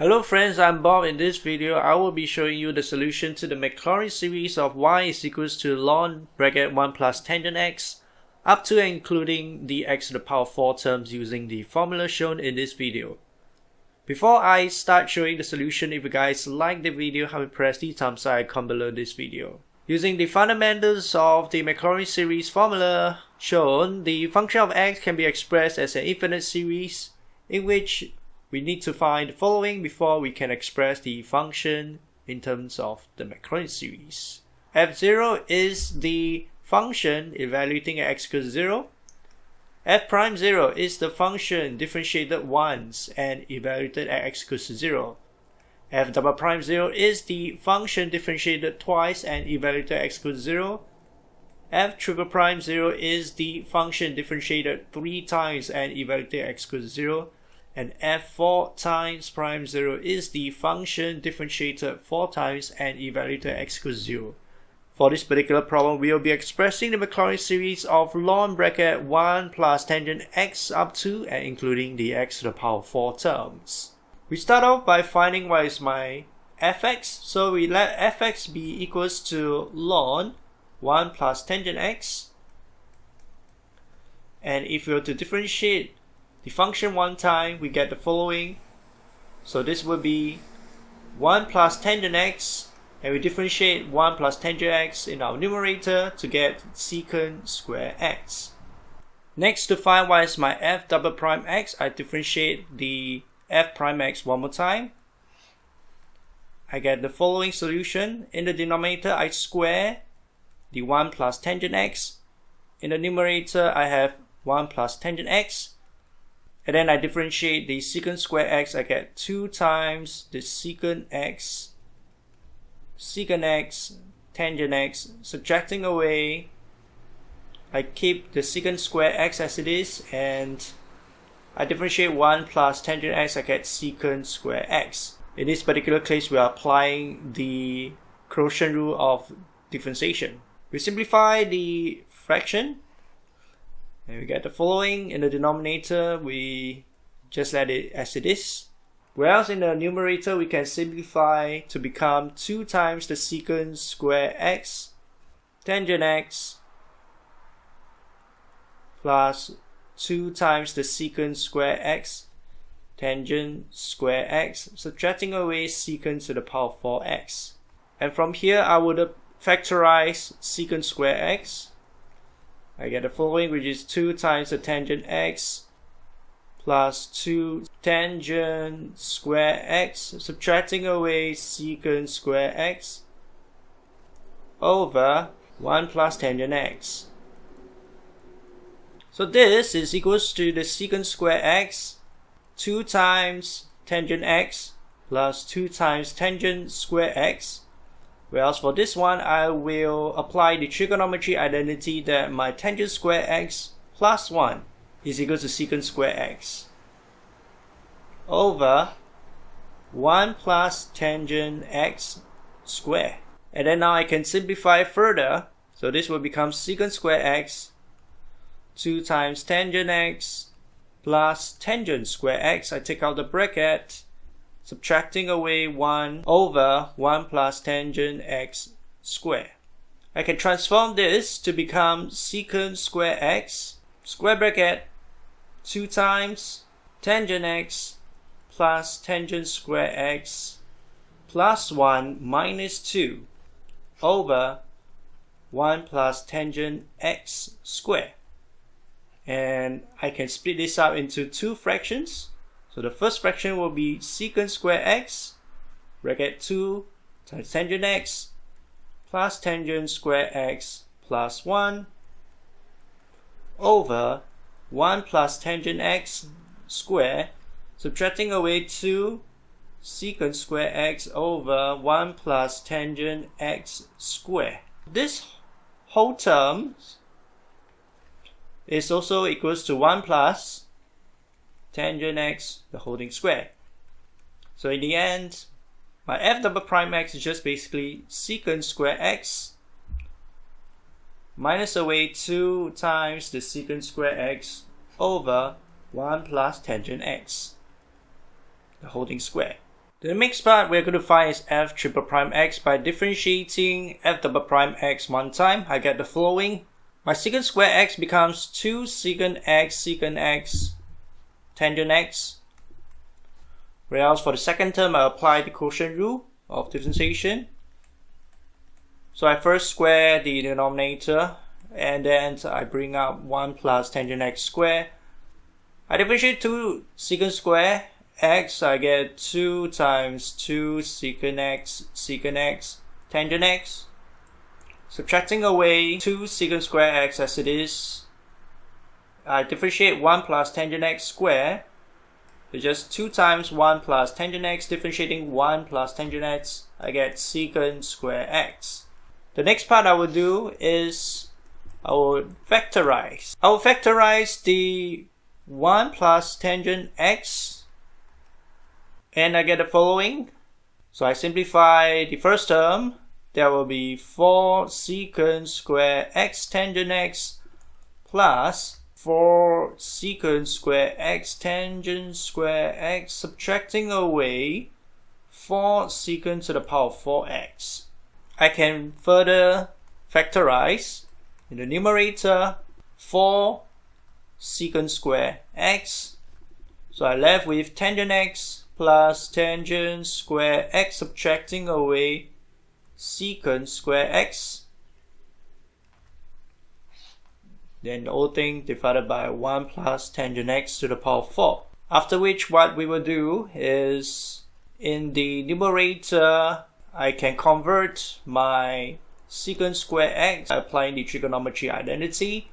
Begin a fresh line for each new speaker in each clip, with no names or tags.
Hello friends, I'm Bob. In this video, I will be showing you the solution to the Maclaurin series of y is equals to ln bracket 1 plus tangent x up to including the x to the power 4 terms using the formula shown in this video. Before I start showing the solution, if you guys like the video, have a press the thumbs up icon below this video. Using the fundamentals of the Maclaurin series formula shown, the function of x can be expressed as an infinite series in which we need to find the following before we can express the function in terms of the Maclaurin series. f0 is the function evaluating at x equals 0. f prime 0 is the function differentiated once and evaluated at x equals 0. f double prime 0 is the function differentiated twice and evaluated at x equals 0. f triple prime 0 is the function differentiated three times and evaluated at x equals 0 and f4 times prime 0 is the function differentiated 4 times and evaluated x equals 0. For this particular problem, we will be expressing the Maclaurin series of ln bracket 1 plus tangent x up to and including the x to the power 4 terms. We start off by finding what is my fx, so we let fx be equals to ln 1 plus tangent x. And if we were to differentiate the function one time, we get the following. So this would be 1 plus tangent x, and we differentiate 1 plus tangent x in our numerator to get secant square x. Next, to find is my f double prime x, I differentiate the f prime x one more time. I get the following solution. In the denominator, I square the 1 plus tangent x. In the numerator, I have 1 plus tangent x and then I differentiate the secant square x, I get 2 times the secant x, secant x, tangent x, subtracting away, I keep the secant square x as it is, and I differentiate 1 plus tangent x, I get secant square x. In this particular case, we are applying the quotient rule of differentiation. We simplify the fraction and we get the following in the denominator, we just let it as it is. Whereas in the numerator, we can simplify to become 2 times the secant square x tangent x plus 2 times the secant square x tangent square x, subtracting away secant to the power 4x. And from here, I would factorize secant square x I get the following, which is 2 times the tangent x plus 2 tangent square x, subtracting away secant square x over 1 plus tangent x. So this is equals to the secant square x 2 times tangent x plus 2 times tangent square x Whereas for this one, I will apply the trigonometry identity that my tangent square x plus 1 is equal to secant square x over 1 plus tangent x square. And then now I can simplify further. So this will become secant square x 2 times tangent x plus tangent square x. I take out the bracket subtracting away 1 over 1 plus tangent x square. I can transform this to become secant square x, square bracket, 2 times tangent x plus tangent square x plus 1 minus 2 over 1 plus tangent x square. And I can split this up into two fractions. So the first fraction will be secant square x, bracket 2 times tangent x, plus tangent square x plus 1 over 1 plus tangent x square, subtracting away 2 secant square x over 1 plus tangent x square. This whole term is also equals to 1 plus tangent x, the holding square. So in the end, my f double prime x is just basically secant square x minus away 2 times the secant square x over 1 plus tangent x, the holding square. The next part we're going to find is f triple prime x by differentiating f double prime x one time. I get the following. My secant square x becomes 2 secant x secant x tangent x. Whereas for the second term I apply the quotient rule of differentiation. So I first square the denominator and then I bring up 1 plus tangent x square. I differentiate 2 secant square x, I get 2 times 2 secant x secant x tangent x. Subtracting away 2 secant square x as it is, I differentiate 1 plus tangent x square. It's just 2 times 1 plus tangent x differentiating 1 plus tangent x, I get secant square x. The next part I will do is I will factorize. I will factorize the 1 plus tangent x and I get the following. So I simplify the first term. There will be 4 secant square x tangent x plus 4 secant square x tangent square x subtracting away 4 secant to the power of 4x. I can further factorize in the numerator 4 secant square x. So I left with tangent x plus tangent square x subtracting away secant square x. Then the whole thing divided by 1 plus tangent x to the power of 4. After which what we will do is in the numerator I can convert my secant square x by applying the trigonometry identity.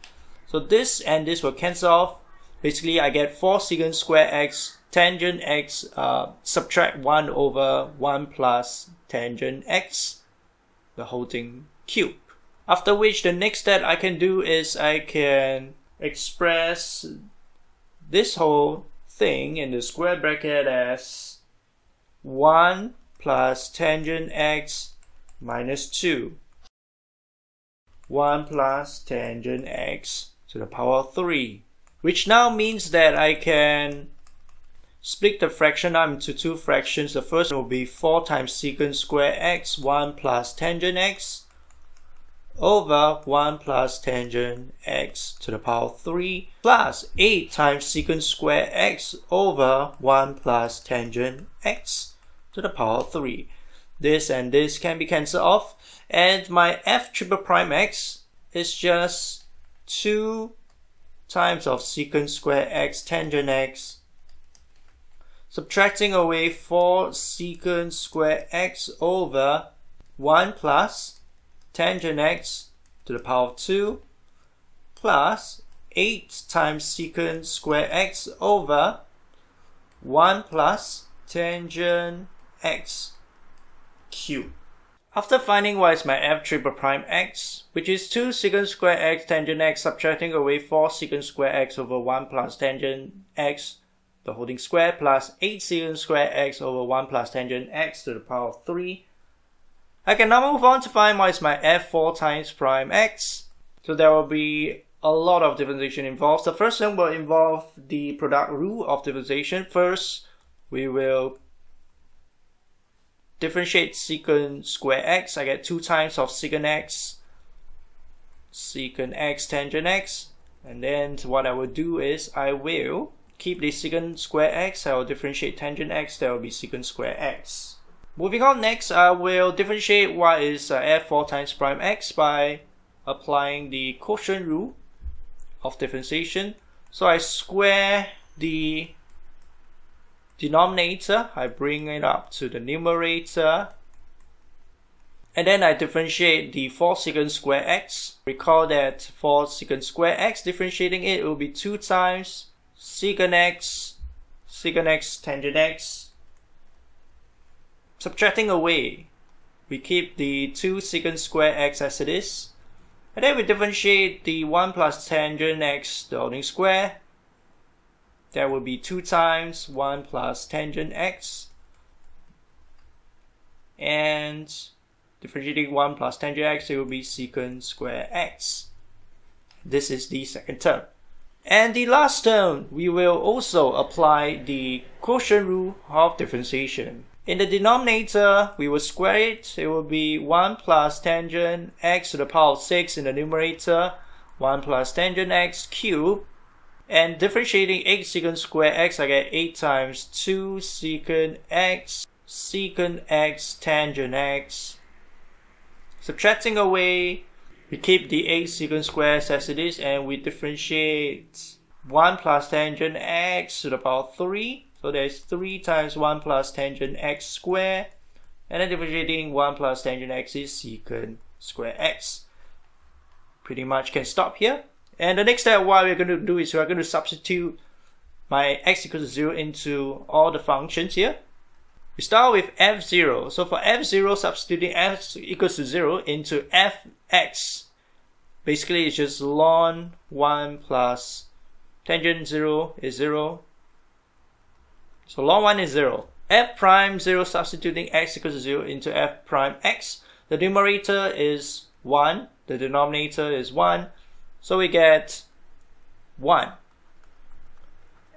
So this and this will cancel off. Basically I get 4 secant square x tangent x uh, subtract 1 over 1 plus tangent x, the whole thing cube. After which the next step I can do is I can express this whole thing in the square bracket as 1 plus tangent x minus 2. 1 plus tangent x to the power of 3. Which now means that I can Split the fraction up into two fractions. The first will be 4 times secant square x, 1 plus tangent x, over 1 plus tangent x to the power 3, plus 8 times secant square x over 1 plus tangent x to the power 3. This and this can be cancelled off, and my f triple prime x is just 2 times of secant square x tangent x subtracting away 4 secant square x over 1 plus tangent x to the power of 2 plus 8 times secant square x over 1 plus tangent x cubed. After finding what is my f triple prime x, which is 2 secant square x tangent x subtracting away 4 secant square x over 1 plus tangent x the holding square plus 8 secant square x over 1 plus tangent x to the power of 3. I can now move on to find my f4 times prime x. So there will be a lot of differentiation involved. The first one will involve the product rule of differentiation. First, we will differentiate secant square x. I get 2 times of secant x, secant x tangent x. And then what I will do is I will keep the secant square x, I will differentiate tangent x, that will be secant square x. Moving on next, I will differentiate what is uh, f4 times prime x by applying the quotient rule of differentiation. So I square the denominator, I bring it up to the numerator, and then I differentiate the 4 secant square x. Recall that for secant square x, differentiating it will be 2 times secant x, secant x, tangent x. Subtracting away, we keep the 2 secant square x as it is. And then we differentiate the 1 plus tangent x, the whole square. That will be 2 times 1 plus tangent x. And differentiating 1 plus tangent x, it will be secant square x. This is the second term. And the last term, we will also apply the quotient rule of differentiation. In the denominator, we will square it. It will be 1 plus tangent x to the power of 6 in the numerator, 1 plus tangent x cubed. And differentiating x secant square x, I get 8 times 2 secant x secant x tangent x. Subtracting away, we keep the 8 secant squares as it is and we differentiate 1 plus tangent x to the power of 3 so there's 3 times 1 plus tangent x square. And then differentiating 1 plus tangent x is secant square x. Pretty much can stop here. And the next step what we're going to do is we're going to substitute my x equals to 0 into all the functions here. We start with f0. So for f0, substituting f equals to 0 into fx. Basically, it's just ln 1 plus tangent 0 is 0 so ln 1 is 0. f prime 0 substituting x equals 0 into f prime x. The numerator is 1. The denominator is 1. So we get 1.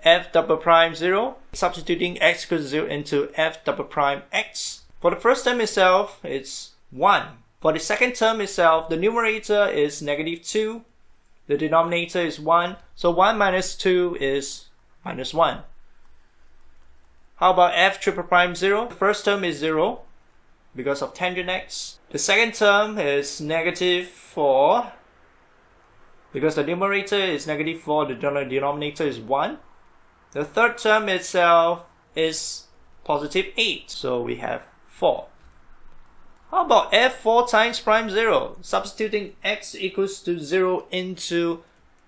f double prime 0 substituting x equals 0 into f double prime x. For the first term itself, it's 1. For the second term itself, the numerator is negative 2. The denominator is 1. So 1 minus 2 is minus 1. How about f triple prime 0? The first term is 0 because of tangent x. The second term is negative 4 because the numerator is negative 4, the denominator is 1. The third term itself is positive 8, so we have 4. How about f4 times prime 0? Substituting x equals to 0 into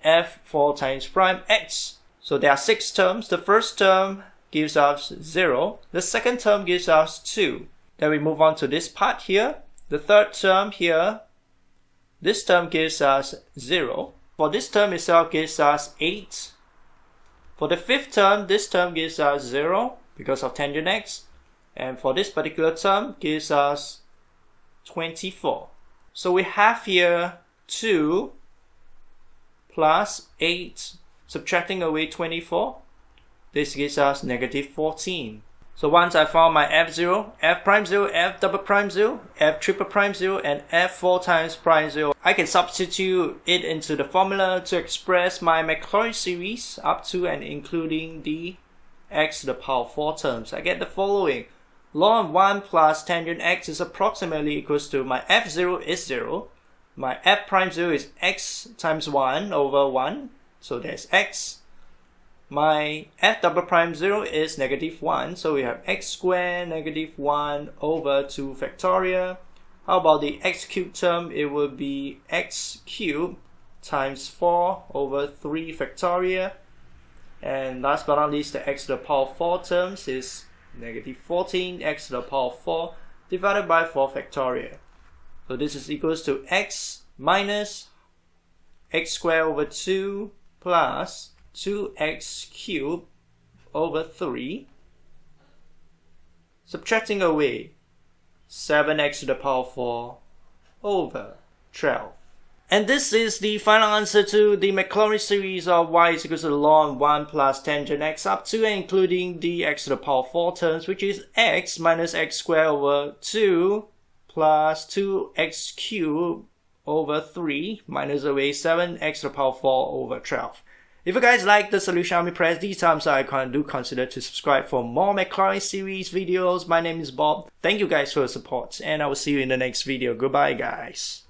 f4 times prime x. So there are 6 terms. The first term gives us 0. The second term gives us 2. Then we move on to this part here. The third term here, this term gives us 0. For this term itself gives us 8. For the fifth term, this term gives us 0 because of tangent x. And for this particular term gives us 24. So we have here 2 plus 8 subtracting away 24 this gives us negative 14. So once I found my f0, f prime 0, f double prime 0, f triple prime 0, and f4 times prime 0, I can substitute it into the formula to express my Maclaurin series up to and including the x to the power 4 terms. I get the following. Ln 1 plus tangent x is approximately equals to my f0 is 0, my f prime 0 is x times 1 over 1, so there's x, my f double prime 0 is negative 1, so we have x squared negative 1 over 2 factorial. How about the x cubed term? It will be x cubed times 4 over 3 factorial. And last but not least, the x to the power 4 terms is negative 14 x to the power 4 divided by 4 factorial. So this is equals to x minus x squared over 2 plus 2x cubed over 3. Subtracting away 7x to the power 4 over 12. And this is the final answer to the Maclaurin series of y is equal to ln 1 plus tangent x up to and including the x to the power 4 terms, which is x minus x squared over 2 plus 2x cubed over 3 minus away 7x to the power 4 over 12. If you guys like the solution, me press the thumbs icon. Do consider to subscribe for more Maclaurin series videos. My name is Bob. Thank you guys for your support and I will see you in the next video. Goodbye guys.